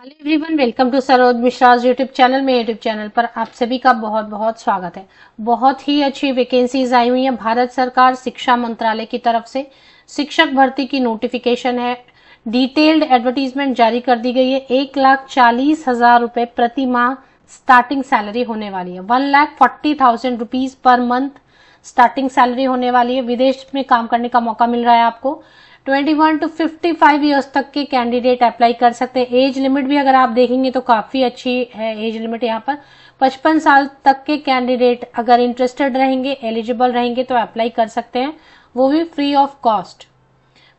Hello everyone, welcome to Saroj Mishra's YouTube channel. में YouTube channel पर आप सभी का बहुत बहुत स्वागत है। बहुत ही अच्छी वैकेंसीज आई हुई है भारत सरकार शिक्षा मंत्रालय की तरफ़ से। शिक्षक भर्ती की नोटिफिकेशन है। डिटेल्ड एडवर्टीजमेंट जारी कर दी गई है। एक लाख चालीस हज़ार रुपए प्रति माह स्टार्टिंग सैलरी होने वाली है। One lakh forty thousand rupees per month starting salary होने वाली है। विदेश में काम करने का मौका मिल रहा है आपको। 21 टू 55 इयर्स तक के कैंडिडेट अप्लाई कर सकते हैं। एज लिमिट भी अगर आप देखेंगे तो काफ़ी अच्छी है एज लिमिट यहाँ पर। 55 साल तक के कैंडिडेट अगर इंटरेस्टेड रहेंगे एलिजिबल रहेंगे तो अप्लाई कर सकते हैं। वो भी free of cost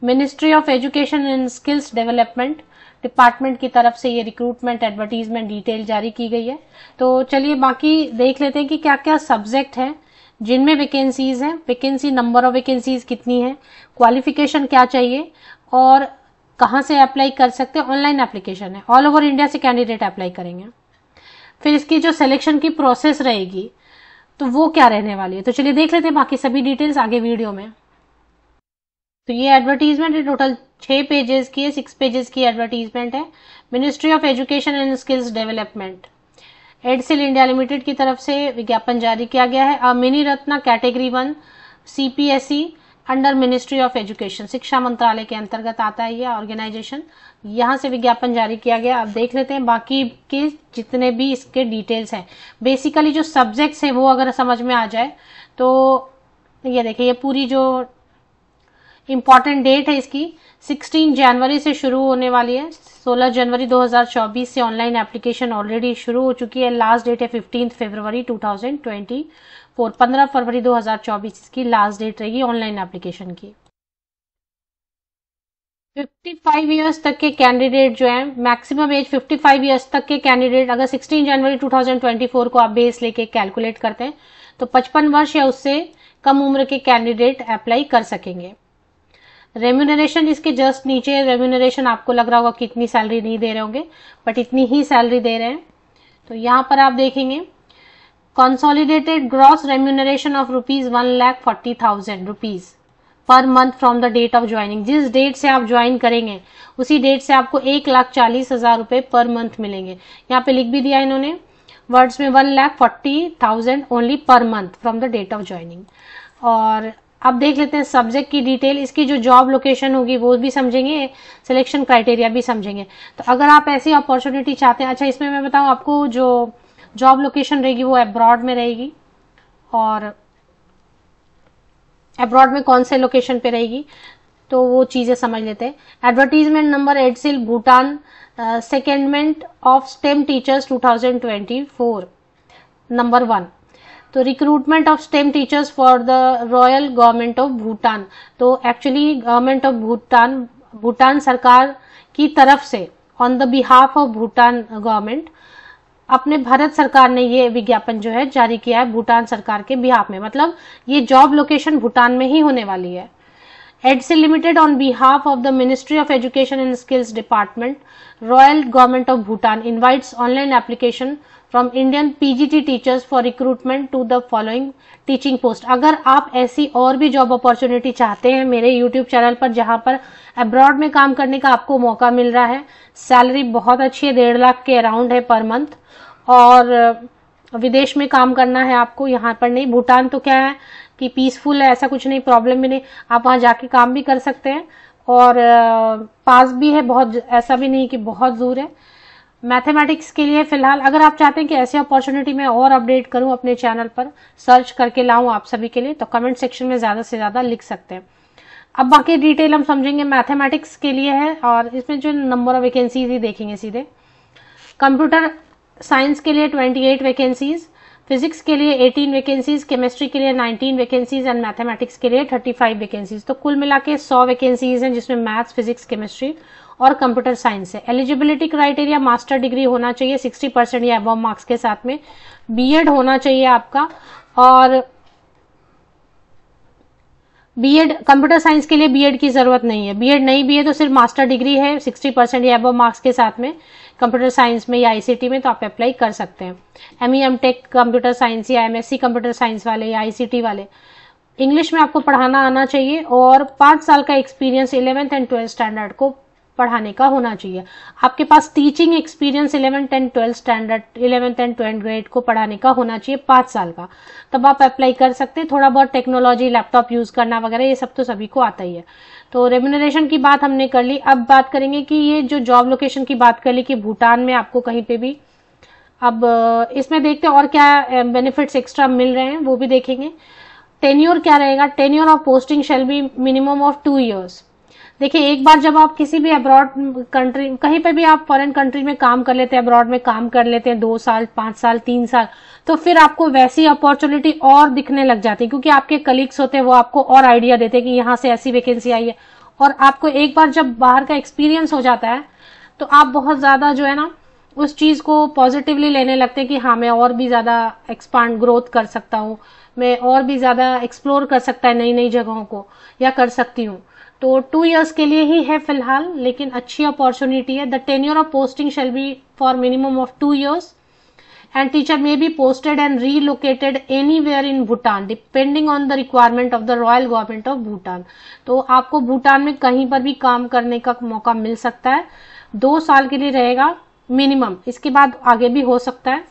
ministry of education and skills development department की तरफ़ से ये रिक्रूटमेंट एडवर्टीजमेंट डिटेल जारी की गई है। तो चलिए बाकी देख लेते हैं कि क्या क्या सब्जेक्ट है। जिनमें वैकेंसीज हैं वैकेंसी नंबर ऑफ़ वैकेंसीज कितनी है क्वालिफिकेशन क्या चाहिए, और कहाँ से अप्लाई कर सकते हैं ऑनलाइन एप्लीकेशन है। ऑल ओवर इंडिया से कैंडिडेट अप्लाई करेंगे। फिर इसकी जो सिलेक्शन की प्रोसेस रहेगी तो वो क्या रहने वाली है? तो चलिए देख लेते हैं बाकी सभी डिटेल्स आगे वीडियो में। तो ये एडवर्टीजमेंट टोटल छह पेजेस की है सिक्स पेजेस की एडवर्टीजमेंट है। Ministry of education and skills development EdCIL India limited की तरफ़ से विज्ञापन जारी किया गया है। Mini Ratna category one CPSE under ministry of education, शिक्षा मंत्रालय के अंतर्गत आता है यह ऑर्गेनाइजेशन। यहाँ से विज्ञापन जारी किया गया। अब देख लेते हैं बाकी के जितने भी इसके डिटेल्स हैं। बेसिकली जो सब्जेक्ट्स हैं वो अगर समझ में आ जाए तो ये देखिए, ये पूरी जो इंपॉर्टेंट डेट है इसकी 16 जनवरी से शुरू होने वाली है। 16 जनवरी 2024 से ऑनलाइन एप्लीकेशन ऑलरेडी शुरू हो चुकी है। लास्ट डेट है फिफ्टींथ फरवरी 2024 15 फरवरी 2024 की लास्ट डेट रहेगी ऑनलाइन एप्लीकेशन की। 55 इयर्स तक के कैंडिडेट जो है मैक्सिमम एज 55 इयर्स तक के कैंडिडेट अगर 16 जनवरी 2024 को आप बेस लेके कैलकुलेट करते हैं तो 55 वर्ष या उससे कम उम्र के कैंडिडेट अप्लाई कर सकेंगे। रेम्यूनरेशन इसके जस्ट नीचे रेम्यूनरेशन आपको लग रहा होगा कि इतनी सैलरी नहीं दे रहे होंगे बट इतनी ही सैलरी दे रहे हैं। तो यहाँ पर आप देखेंगे consolidated gross remuneration of rupees one lakh forty thousand rupees per month from the date of joining जिस डेट से आप ज्वाइन करेंगे, उसी डेट से आपको एक लाख चालीस हज़ार रुपए पर मंथ मिलेंगे। यहाँ पे लिख भी दिया इन्होंने वर्ड्स में one lakh forty thousand only per month from the date of joining और अब देख लेते हैं सब्जेक्ट की डिटेल इसकी जो जॉब लोकेशन होगी, वो भी समझेंगे सिलेक्शन क्राइटेरिया भी समझेंगे। तो अगर आप ऐसी अपॉर्चुनिटी चाहते हैं अच्छा इसमें मैं बताऊँ, आपको जो जॉब लोकेशन रहेगी, वो अब्रॉड में रहेगी, और अब्रॉड में कौन से लोकेशन पे रहेगी तो वो चीज़ें समझ लेते हैं। Advertisement number EdCIL Bhutan secondment of STEM teachers 2024 number one तो recruitment of STEM teachers for the royal government of Bhutan तो actually government of Bhutan Bhutan सरकार की तरफ़ से on the behalf of Bhutan government अपने भारत सरकार ने ये विज्ञापन जो है जारी किया है भूटान सरकार के बिहाफ में। मतलब ये जॉब लोकेशन भूटान में ही होने वाली है। EdCIL limited on behalf of the ministry of education and skills department, royal government of Bhutan invites online application from Indian PGT teachers for recruitment to the following teaching post अगर आप ऐसी और भी job opportunity चाहते हैं मेरे YouTube channel पर, जहाँ पर अब्रॉड में काम करने का आपको मौका मिल रहा है सैलरी बहुत अच्छी है, डेढ़ लाख के अराउंड है पर मंथ और विदेश में काम करना है आपको, यहाँ पर नहीं। भूटान तो क्या है कि पीसफुल है, ऐसा कुछ नहीं प्रॉब्लम भी नहीं। आप वहाँ जाके काम भी कर सकते हैं, और पास भी है बहुत, ऐसा भी नहीं कि बहुत दूर है। मैथमेटिक्स के लिए फ़िलहाल, अगर आप चाहते हैं कि ऐसी अपॉर्चुनिटी मैं और अपडेट करूँ अपने चैनल पर सर्च करके लाऊं आप सभी के लिए तो कमेंट सेक्शन में ज़्यादा से ज़्यादा लिख सकते हैं। अब बाकी डिटेल हम समझेंगे मैथमेटिक्स के लिए है, और इसमें जो नंबर ऑफ़ वैकेंसीज ही देखेंगे सीधे। कंप्यूटर साइंस के लिए 28 वैकेंसीज फिजिक्स के लिए 18 वैकेंसीज केमिस्ट्री के लिए 19 वैकेंसीज एंड मैथमेटिक्स के लिए 35 वैकेंसीज तो कुल मिला के सौ वैकेंसीज हैं जिसमें मैथ्स फिजिक्स केमिस्ट्री और कंप्यूटर साइंस है। एलिजिबिलिटी क्राइटेरिया मास्टर डिग्री होना चाहिए 60 परसेंट या अबव मार्क्स के साथ में। बीएड होना चाहिए आपका। और बीएड कंप्यूटर साइंस के लिए बीएड की ज़रूरत नहीं है। बीएड नहीं भी है तो सिर्फ़ मास्टर डिग्री है 60 परसेंट या अबव मार्क्स के साथ में। कंप्यूटर साइंस में या आईसीटी में तो आप अप्लाई कर सकते हैं। M E M tech computer science या एमएससी कंप्यूटर साइंस वाले या आईसीटी वाले। इंग्लिश में आपको पढ़ाना आना चाहिए और पाँच साल का experience eleventh and twelfth standard को पढ़ाने का होना चाहिए। आपके पास teaching experience eleven and twelfth standard eleventh and twelfth grade को पढ़ाने का होना चाहिए पाँच साल का। तब आप अप्लाई कर सकते हैं थोड़ा बहुत टेक्नोलॉजी लैपटॉप यूज़ करना वगैरह, ये सब तो सभी को आता ही है। तो रेम्यूनरेशन की बात हमने कर ली। अब बात करेंगे कि ये जो जॉब लोकेशन की बात कर ली कि भूटान में आपको कहीं पे भी, अब, इसमें देखते हैं और क्या बेनिफिट्स एक्स्ट्रा मिल रहे हैं, वो भी देखेंगे। टेन्योर क्या रहेगा? Tenure of posting shall be minimum of two years देखिए, एक बार जब आप किसी भी अब्रॉड कंट्री कहीं पे भी आप फॉरेन कंट्री में काम कर लेते हैं अब्रॉड में काम कर लेते हैं, दो साल, पाँच साल, तीन साल तो फिर आपको वैसी अपॉर्चुनिटी और दिखने लग जाती है, क्योंकि आपके कलीग्स होते हैं, वो आपको और आइडिया देते हैं कि यहाँ से ऐसी वैकेंसी आई है। और आपको एक बार जब बाहर का एक्सपीरियंस हो जाता है तो आप बहुत ज़्यादा जो है ना, उस चीज़ को पॉजिटिवली लेने लगते हैं कि हाँ मैं और भी ज़्यादा एक्सपांड ग्रोथ कर सकता हूँ। मैं और भी ज़्यादा एक्सप्लोर कर सकता है नई नई जगहों को, या कर सकती हूँ। तो टू इयर्स के लिए ही है फ़िलहाल, लेकिन अच्छी अपॉर्चुनिटी है। The tenure of posting shall be for minimum of two years and teacher may be posted and relocated anywhere in Bhutan depending on the requirement of the royal government of Bhutan तो आपको भूटान में कहीं पर भी काम करने का मौका मिल सकता है। दो साल के लिए रहेगा मिनिमम इसके बाद आगे भी हो सकता है।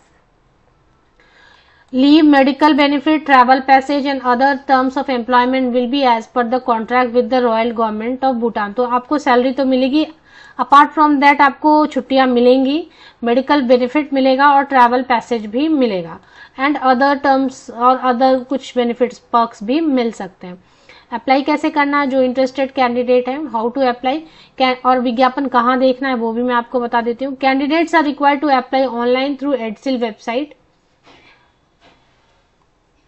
Leave medical benefit travel passage and other terms of employment will be as per the contract with the royal government of Bhutan तो आपको सैलरी तो मिलेगी। अपार्ट फ्रॉम दैट आपको छुट्टियाँ मिलेंगी मेडिकल बेनिफिट मिलेगा और ट्रैवल पैसेज भी मिलेगा। एंड अदर टर्म्स और अदर कुछ बेनिफिट्स पर्क्स भी मिल सकते हैं। अप्लाई कैसे करना है? जो इंटरेस्टेड कैंडिडेट है हाउ टू अप्लाई और विज्ञापन कहाँ देखना है, वो भी मैं आपको बता देती हूँ। Candidates are required to apply online through EdCIL website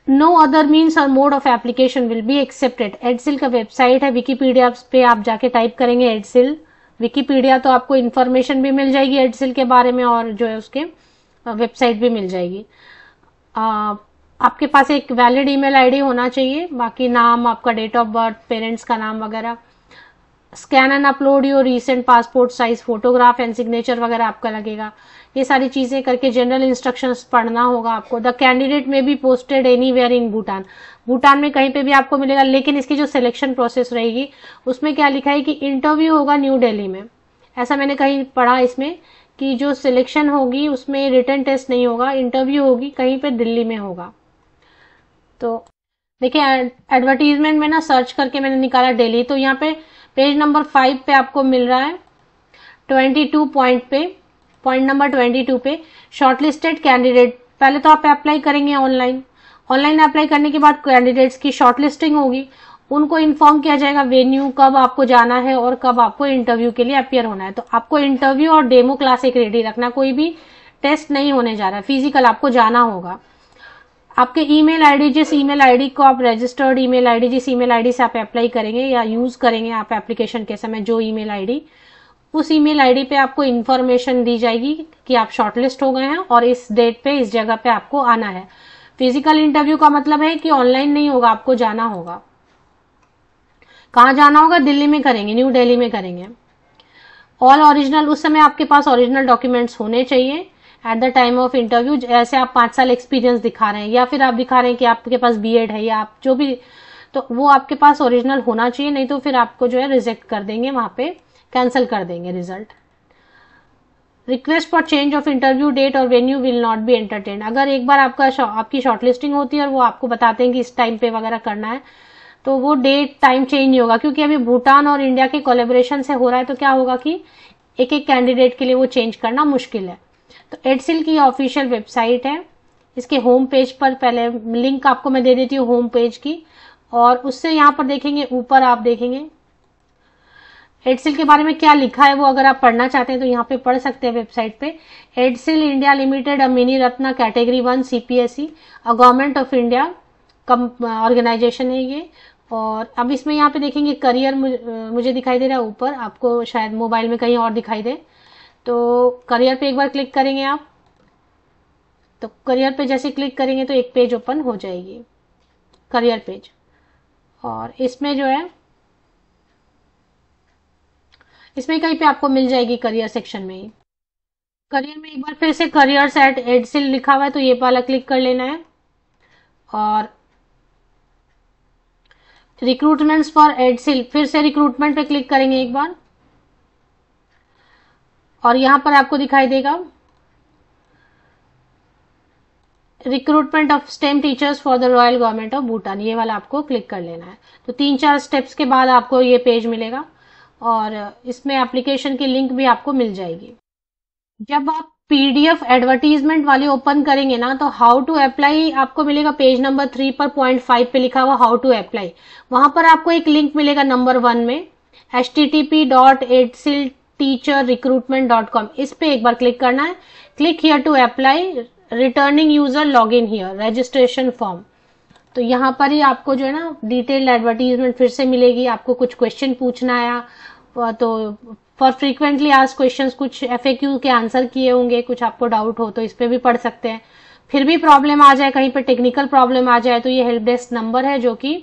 no other means और mode of application will be accepted EdCIL का वेबसाइट है विकीपीडिया पे आप जाके टाइप करेंगे एडसिल विकीपीडिया तो आपको इन्फॉर्मेशन भी मिल जाएगी एडसिल के बारे में और जो है उसके वेबसाइट भी मिल जाएगी। आपके पास एक वैलिड ईमेल आईडी होना चाहिए, बाकी नाम, आपका डेट ऑफ़ बर्थ पेरेंट्स का नाम वगैरह। Scan and upload your recent passport size, photograph and signature वगैरह आपका लगेगा। ये सारी चीज़ें करके जनरल इंस्ट्रक्शंस पढ़ना होगा आपको। The candidate may be posted anywhere in Bhutan Bhutan में कहीं पे भी आपको मिलेगा, लेकिन इसकी जो सिलेक्शन प्रोसेस रहेगी, उसमें क्या लिखा है कि इंटरव्यू होगा न्यू डेली में। ऐसा मैंने कहीं पढ़ा इसमें कि जो सिलेक्शन होगी, उसमें रिटर्न टेस्ट नहीं होगा इंटरव्यू होगी, कहीं पे दिल्ली में होगा। तो देखिए एडवर्टीजमेंट में ना सर्च करके मैंने निकाला डेली तो यहाँ पे पेज नंबर फाइव पे आपको मिल रहा है। ट्वेंटी टू पॉइंट पे, पॉइंट नंबर ट्वेंटी टू पे शॉर्टलिस्टेड कैंडिडेट। पहले तो आप अप्लाई करेंगे ऑनलाइन। ऑनलाइन अप्लाई करने के बाद कैंडिडेट्स की शॉर्टलिस्टिंग होगी। उनको इन्फॉर्म किया जाएगा वेन्यू कब आपको जाना है और कब आपको इंटरव्यू के लिए अपियर होना है। तो आपको इंटरव्यू और डेमो क्लास एक रेडी रखना। कोई भी टेस्ट नहीं होने जा रहा है। फ़िज़िकल आपको जाना होगा। आपके ईमेल आईडी, जिस ईमेल आईडी को आप रजिस्टर्ड ईमेल आईडी, जिस ईमेल आईडी से आप अप्लाई करेंगे या यूज़ करेंगे आप एप्लीकेशन के समय, जो ईमेल आईडी, उस ईमेल आईडी पे आपको इन्फॉर्मेशन दी जाएगी कि आप शॉर्टलिस्ट हो गए हैं और इस डेट पे, इस जगह पे आपको आना है। फ़िज़िकल इंटरव्यू का मतलब है कि ऑनलाइन नहीं होगा, आपको जाना होगा। कहा जाना होगा? दिल्ली में करेंगे न्यू दिल्ली में करेंगे। ऑल ओरिजिनल उस समय आपके पास ओरिजिनल डॉक्यूमेंट्स होने चाहिए। At the time of interview जैसे आप पाँच साल एक्सपीरियंस दिखा रहे हैं, या फिर आप दिखा रहे हैं कि आपके पास बीएड है, या आप जो भी तो वो आपके पास ओरिजिनल होना चाहिए, नहीं तो फिर आपको जो है रिजेक्ट कर देंगे, वहाँ पे कैंसिल कर देंगे result request for change of interview date और venue will not be entertain अगर एक बार आपका आपकी शॉर्टलिस्टिंग होती है और वो आपको बताते हैं कि इस टाइम पे वगैरह करना है तो वो डेट टाइम चेंज नहीं होगा, क्योंकि अभी भूटान और इंडिया के कोलेबोरेशन से हो रहा है तो क्या होगा कि एक एक कैंडिडेट के लिए वो चेंज करना मुश्किल है. तो एडसिल की ऑफिशियल वेबसाइट है। इसके होम पेज पर पहले लिंक आपको मैं दे देती हूँ होम पेज की। और उससे यहाँ पर देखेंगे, ऊपर आप देखेंगे। एडसिल के बारे में क्या लिखा है वो अगर आप पढ़ना चाहते हैं तो यहाँ पे पढ़ सकते हैं वेबसाइट पे। EdCIL India limited a mini Ratna category one CPSE a government of India organisation है ये। और अब इसमें यहाँ पे देखेंगे करियर मुझे दिखाई दे रहा है ऊपर। आपको शायद मोबाइल में कहीं और दिखाई दे। तो करियर पे एक बार क्लिक करेंगे आप। तो करियर पे जैसे क्लिक करेंगे तो एक पेज ओपन हो जाएगी। करियर पेज और इसमें जो है, इसमें कहीं पे आपको मिल जाएगी करियर सेक्शन में ही। करियर में एक बार फिर से करियर एट एडसिल लिखा हुआ है तो ये वाला क्लिक कर लेना है। और रिक्रूटमेंट्स फॉर एडसिल फिर से रिक्रूटमेंट पे क्लिक करेंगे एक बार। और यहाँ पर आपको दिखाई देगा recruitment of STEM teachers for the royal government of Bhutan ये वाला आपको क्लिक कर लेना है। तो तीन चार स्टेप्स के बाद आपको ये पेज मिलेगा और इसमें एप्लीकेशन की लिंक भी आपको मिल जाएगी। जब आप पीडीएफ एडवर्टीजमेंट वाले ओपन करेंगे ना तो हाउ टू अप्लाई आपको मिलेगा पेज नंबर थ्री पर पॉइंट फाइव पे लिखा हुआ हाउ टू अप्लाई वहाँ पर आपको एक लिंक मिलेगा नंबर वन में H T T P dot EdCIL teacher recruitment dot com इस पे एक बार क्लिक करना है। Click here to apply returning user log in here registration form तो यहाँ पर ही आपको जो है ना डिटेल्ड एडवर्टीजमेंट फिर से मिलेगी। आपको कुछ क्वेश्चन पूछना है। तो फॉर फ्रीक्वेंटली आज क्वेश्चंस कुछ एफ़ के आंसर किए होंगे, कुछ आपको डाउट हो तो इस पर भी पढ़ सकते हैं। फिर भी प्रॉब्लम आ जाए, कहीं पर टेक्निकल प्रॉब्लम आ जाए तो ये हेल्प डेस्क नंबर है जो कि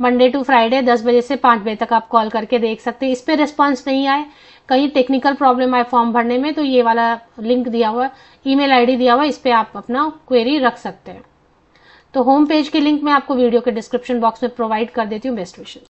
मंडे टू फ्राइडे दस बजे से पाँच बजे तक आप कॉल करके देख सकते हैं। इस पर रिस्पॉन्स नहीं आए। कहीं टेक्निकल प्रॉब्लम आए फॉर्म भरने में तो ये वाला लिंक दिया हुआ ईमेल आईडी दिया हुआ, इस पर आप अपना क्वेरी रख सकते हैं। तो होम पेज के लिंक मैं आपको वीडियो के डिस्क्रिप्शन बॉक्स में प्रोवाइड कर देती हूँ बेस्ट विशेष